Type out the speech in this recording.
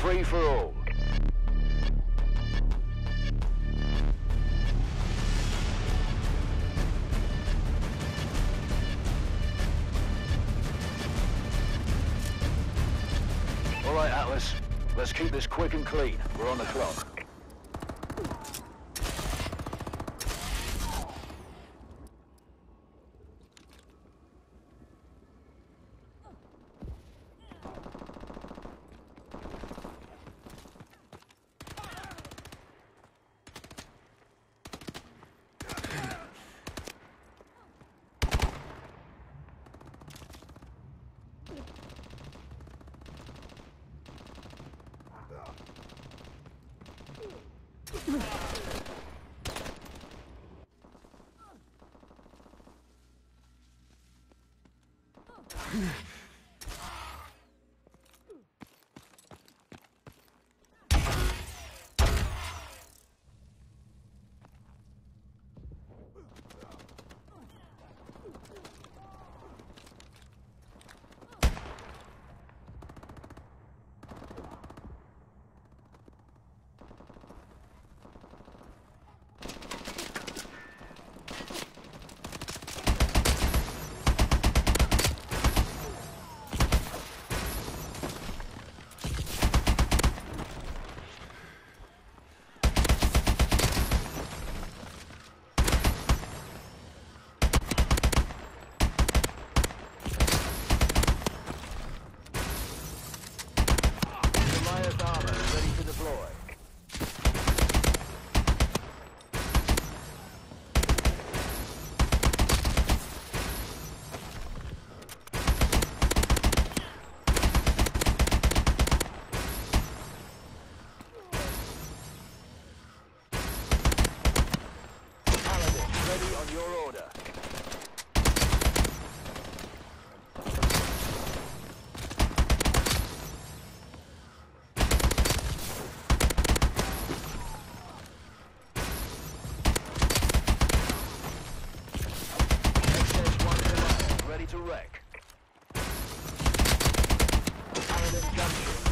Safety for all. All right, Atlas. Let's keep this quick and clean. We're on the clock. Yeah. on your order. Ready to wreck. Island junction.